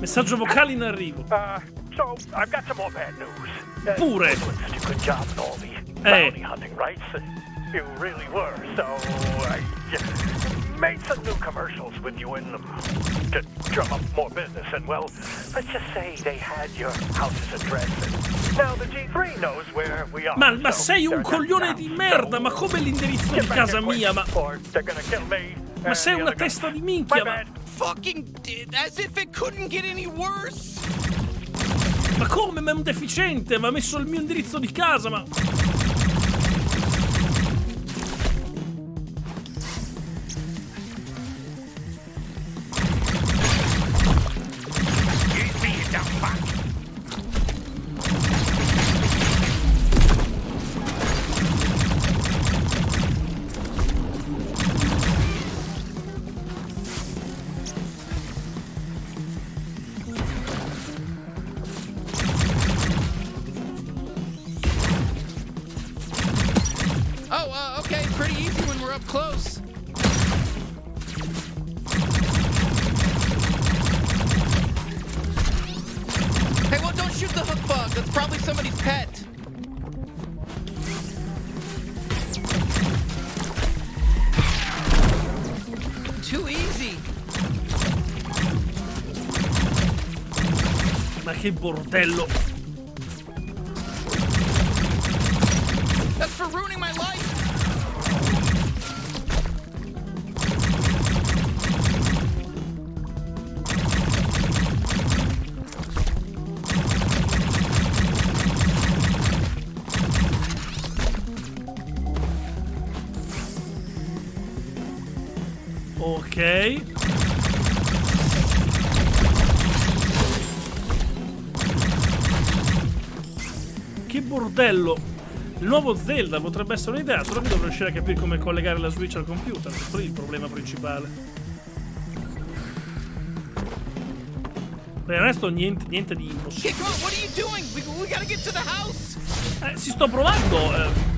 Messaggio vocale in arrivo. Uh, so I've got some more bad news. Uh, Pure. You a good job with all the bounty hunting, right? You really were. So I just made some new commercials with you in them to drum up more business. And well, let's just say they had your house's address. And now the G3 knows where we are. Ma, ma So sei un coglione di merda, ma come l'indirizzo di casa mia? Ma, ma sei una testa di minchia, ma, Fucking d- as if it couldn't get any worse. ma come? Ma è un deficiente, ma ha messo il mio indirizzo di casa, ma... che bordello. Zelda potrebbe essere un'idea, però mi dovrò riuscire a capire come collegare la Switch al computer. Questo è il problema principale. Per il resto niente, niente di impossibile. Eh, si sto provando. eh.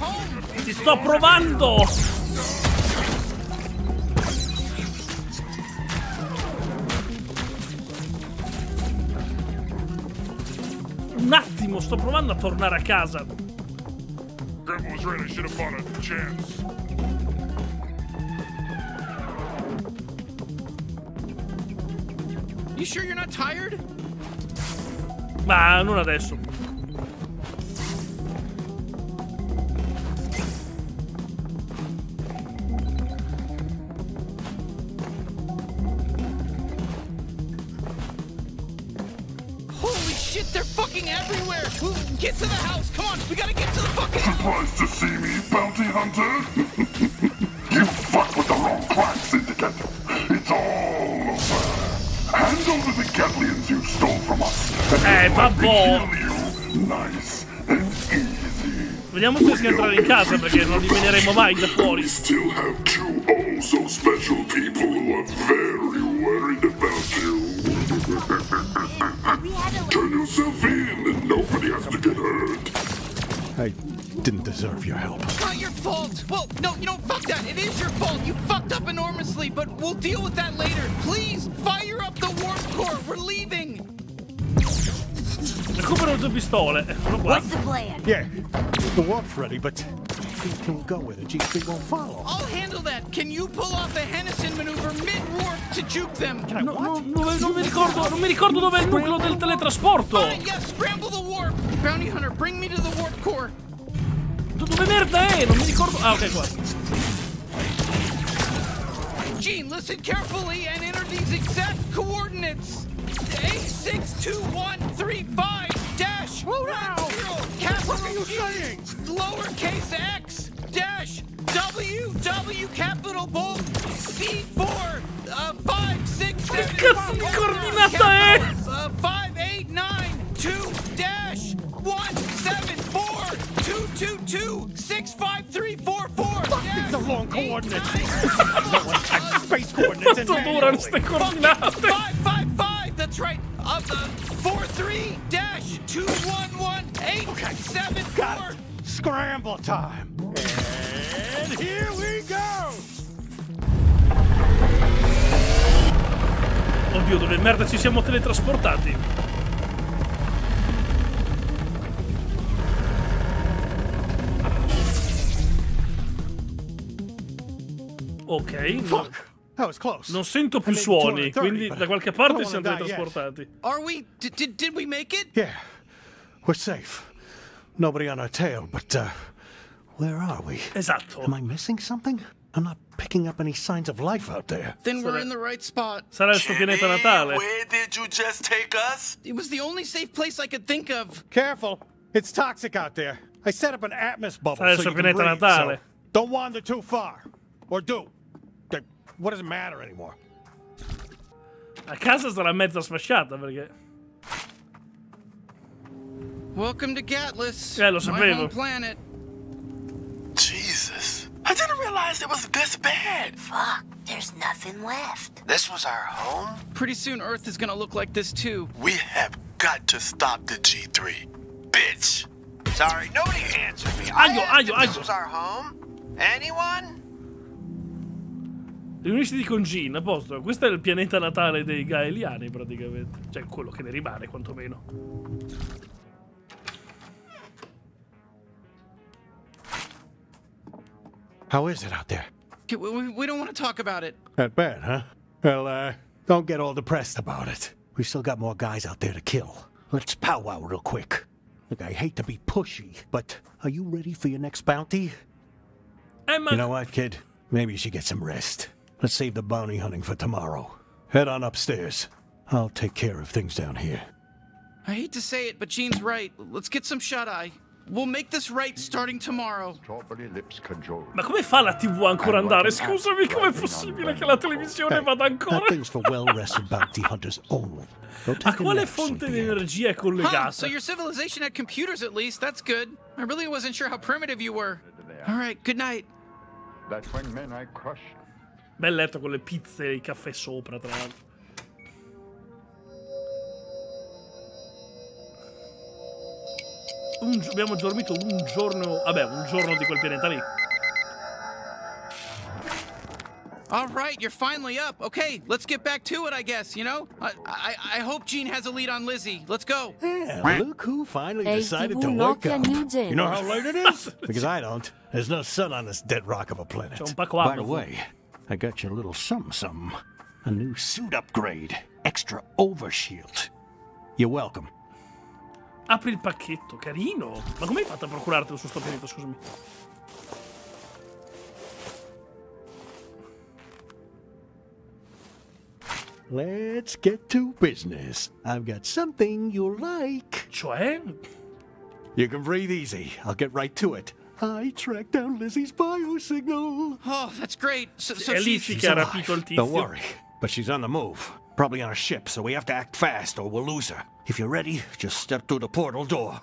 Home. Ci sto provando! Un attimo, sto provando a tornare a casa. Grandpa was right. I should have bought a chance. Ma non adesso. Easy. Vediamo se riesco a entrare in casa perché non li veneremo mai da fuori. Still have two oh so special people who are very worried about you. Turn yourself in and nobody has to get hurt. I didn't deserve your help. It's not your fault! Well, no, you know, fuck that! It is your fault! You fucked up enormously, but we'll deal with that later. Please, Recupero due pistole. Sono qua. What's the plan? Yeah, the warp's ready, but can we go where the G3 won't follow? I'll handle that! Can you pull off the Hennison maneuver mid-warp to juke them? Can No, no, no, non mi ricordo, non mi ricordo dove è il nucleo del teletrasporto. Fine, yes, scramble the warp! Bounty Hunter, bring me to the warp core! Dove merda è? Non mi ricordo. Ah, ok, qua. Gene, listen carefully and enter these exact coordinates. A62135 dash one zero capital G lowercase x dash W W capital bold C4 uh, five six seven cazzo di coordinata è? uh, five eight nine two dash one seven four two two two six five three four four. These are wrong coordinates. space coordinates in Quanto durano ste coordinate? Five five five. That's right. Of the four three dash two one one eight seven four. Scramble time. And here we go. Oddio, dove merda ci siamo teletrasportati? Ok. no- That was close. Non sento più suoni, 230, quindi da qualche parte siamo teletrasportati. Are we? Did we make it? Yeah, we're safe. Nobody on our tail, but uh, where are we? Esatto. Am I missing something? I'm not picking up any signs of life out there. Then we're in the right spot. Sarà il suo pianeta natale. Where did you just take us? It was the only safe place I could think of. Careful, it's toxic out there. I set up an atmos bubble Sarà il so suo you can pianeta breathe, natale. so don't wander too far, or do. What does it matter anymore? A casa sarà mezza sfasciata perché. Welcome to Gatlas. Eh, lo my sapevo. home planet. Jesus. I didn't realize it was this bad. Fuck, there's nothing left. This was our home? Pretty soon Earth is gonna look like this too. We have got to stop the G3. Bitch. Sorry, nobody answered me. Aglio, I asked aglio, this was our home. Anyone? Riuniti con Gin, a posto. Questo è il pianeta natale dei Gaeliani, praticamente. Cioè, quello che ne rimane, quantomeno. How is it out there? We, we, we don't want to talk about it. Not bad, huh? Well, uh, don't get all depressed about it. We still got more guys out there to kill. Let's powwow real quick. Look, I hate to be pushy, but are you ready for your next bounty? Emma. You know what, kid? Maybe you should get some rest. Let's save the bounty hunting for tomorrow. Head on upstairs. I'll take care of things down here. I hate to say it, but Gene's right. Let's get some shut eye. We'll make this right starting tomorrow. Ma come fa la TV ancora andare? Scusami, com'è possibile che la televisione vada ancora? That thing's for well-rested bounty hunters only. Go A quale fonte di energia è Huh, collegata? so your civilization had computers at least. That's good. I really wasn't sure how primitive you were. All right, good night. That's when men I crushed. Bel letto con le pizze e i caffè sopra, tra l'altro. Un abbiamo dormito un giorno. Vabbè, un giorno di quel pianeta lì. All right, you're finally up. Okay, let's get back to it, I guess, you know? I, I, I hope Gene has a lead on Lizzie. Let's go. Yeah, look who finally decided to Tibu, wake no up. You know how late it is? <laughs> because I don't. There's no sun on this dead rock of a planet. C'è un po' By the way, I got you a little something something. A new suit upgrade. extra overshield. You're welcome. Apri il pacchetto, carino. Ma come hai fatto a procurartelo su sto pianeta, scusami? Let's get to business. I've got something you'll like. Cioè? You can breathe easy. I'll get right to it. I tracked down Lizzie's biosignal. Oh, that's great. So, so she's- sì che ha rapito il tizio. Don't worry, but she's on the move. Probably on a ship, so we have to act fast or we'll lose her. If you're ready, just step through the portal door.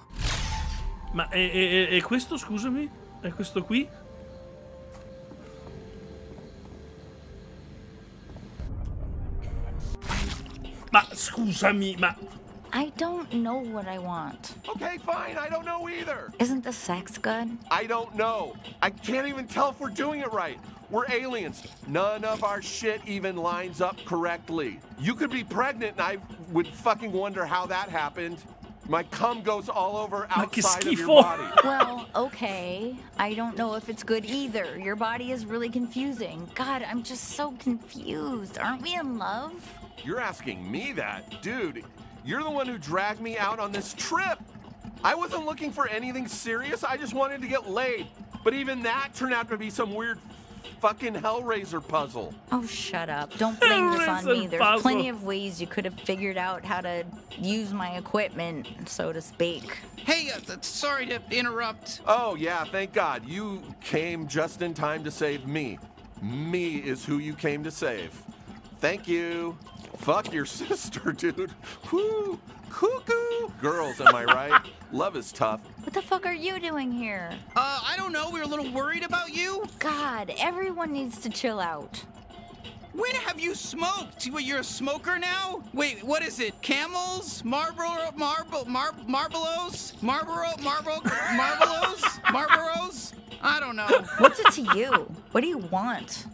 Ma e, e- e- e questo, scusami? È questo qui? Ma scusami, ma... I don't know what I want. Okay, fine. I don't know either. Isn't the sex good? I don't know. I can't even tell if we're doing it right. We're aliens. None of our shit even lines up correctly. You could be pregnant, and I would fucking wonder how that happened. My cum goes all over Ma che outside of your body. <laughs> Well, okay. I don't know if it's good either. Your body is really confusing. God, I'm just so confused. Aren't we in love? You're asking me that? Dude, you're the one who dragged me out on this trip. I wasn't looking for anything serious. I just wanted to get laid. But even that turned out to be some weird fucking Hellraiser puzzle. Oh, shut up. Don't blame this on me. There's puzzle. plenty of ways you could have figured out how to use my equipment, so to speak. Hey, uh, th- sorry to interrupt. Oh, yeah, thank God. You came just in time to save me. Me is who you came to save. Thank you. Fuck your <laughs> sister, dude. Whoo! Cuckoo! Girls, am I right? Love is tough. What the fuck are you doing here? Uh, I don't know. We were a little worried about you. God, everyone needs to chill out. When have you smoked? What, you're a smoker now? Wait, what is it? Camels? Marlboro? Marble? Mar- Marlboros? Marlboro? Marlboro? Marlboros? <laughs> Marlboros? I don't know. What's it to you? What do you want?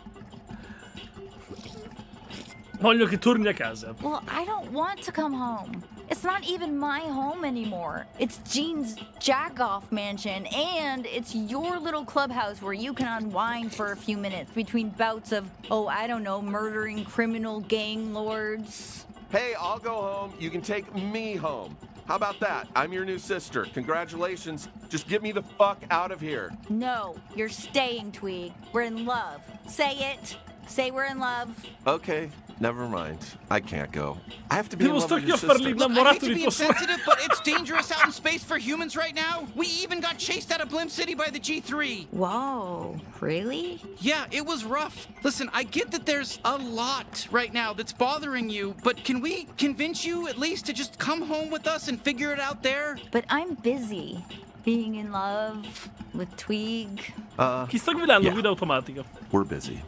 Voglio che torni a casa. Well, I don't want to come home. It's not even my home anymore. It's Gene's jack off mansion, and it's your little clubhouse where you can unwind for a few minutes between bouts of, oh, I don't know, murdering criminal gang lords. Hey, I'll go home. You can take me home. How about that? I'm your new sister. Congratulations. Just get me the fuck out of here. No, you're staying, Tweeg. We're in love. Say it. Say we're in love. Okay, never mind. I can't go. I have to be Devo in love with your io a farli sister. Look, I hate to be tua insensitive, but it's dangerous out in space for humans right now. We even got chased out of Blim City by the G3. Whoa, really? Yeah, it was rough. Listen, I get that there's a lot right now that's bothering you, but can we convince you at least to just come home with us and figure it out there? But I'm busy being in love with Tweeg. Uh, Chi sta guidando yeah. guida automatica? We're busy.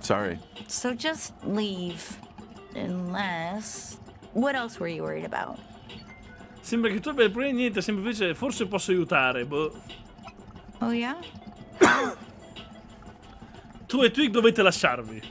Sorry. So just leave. Unless. What else were you worried about? Sembra che tu abbia problemi niente, sembra invece forse posso aiutare. Boh. Oh, yeah? <coughs> Tu e Twig dovete lasciarvi.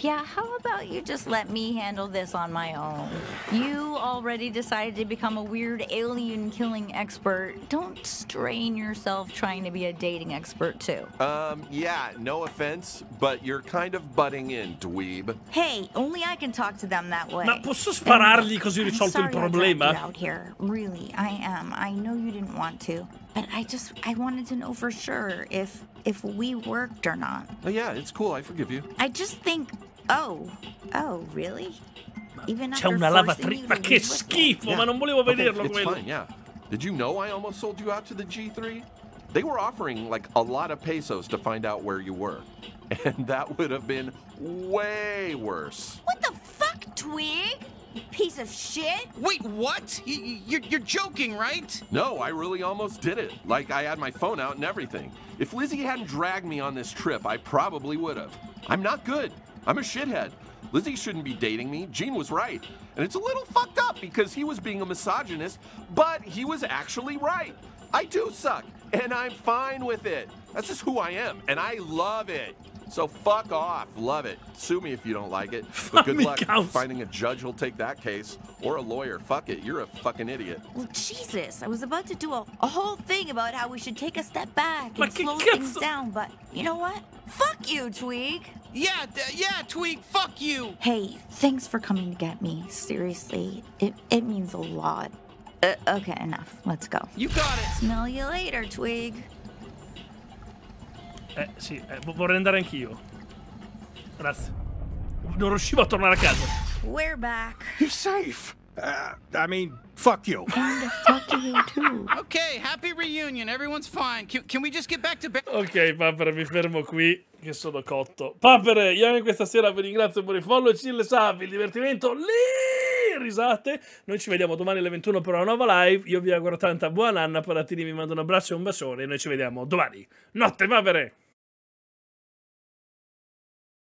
Yeah, how about you just let me handle this on my own? You already decided to become a weird alien killing expert. Don't strain yourself trying to be a dating expert, too. Um, yeah, no offense, but you're kind of butting in, dweeb. Hey, only I can talk to them that way. Ma posso sparargli And così I'm risolto il sorry I dragged problema? you out here. Really, I am. I know you didn't want to, but I just I wanted to know for sure if if we worked or not. Oh, yeah, it's cool. I forgive you. I just think, oh, oh, really? Even C'è after una forcing lavatrice. you Ma to che leave with me? schifo, ma non volevo Okay, vederlo it's quello. fine, yeah. Did you know I almost sold you out to the G3? They were offering like a lot of pesos to find out where you were. <laughs> And that would have been way worse. What the fuck, Tweeg? You piece of shit. Wait, what? Y- y- You're, you're joking, right? No, I really almost did it. Like I had my phone out and everything. If Lizzie hadn't dragged me on this trip, I probably would have. I'm not good. I'm a shithead. Lizzie shouldn't be dating me. Gene was right. And it's a little fucked up because he was being a misogynist, but he was actually right. I do suck, and I'm fine with it. That's just who I am, and I love it. So fuck off. Love it. Sue me if you don't like it. But good luck causa. finding a judge who'll take that case. Or a lawyer. Fuck it. You're a fucking idiot. Well, Jesus, I was about to do a, a whole thing about how we should take a step back and che slow things down, but you know what? Fuck you, Tweeg. Yeah, d- yeah, Tweeg, fuck you. Hey, thanks for coming to get me. Seriously, it, it means a lot. Uh, okay, enough. Let's go. You got it. Smell you later, Tweeg. Eh, sì, eh, vo- vorrei andare anch'io. Grazie. Non riuscivo a tornare a casa. We're back. You're safe. Uh, I mean, fuck you. And fuck you too. <laughs> Okay, happy reunion. Everyone's fine. Can, can we just get back to bed? Ok, Papere, mi fermo qui, che sono cotto. Papere, io anche questa sera vi ringrazio per i follow e ci le sapi, il divertimento, le risate. Noi ci vediamo domani alle 21 per una nuova live. Io vi auguro tanta buona Anna Palatini, vi mando un abbraccio e un bacione. Noi ci vediamo domani. Notte, Papere!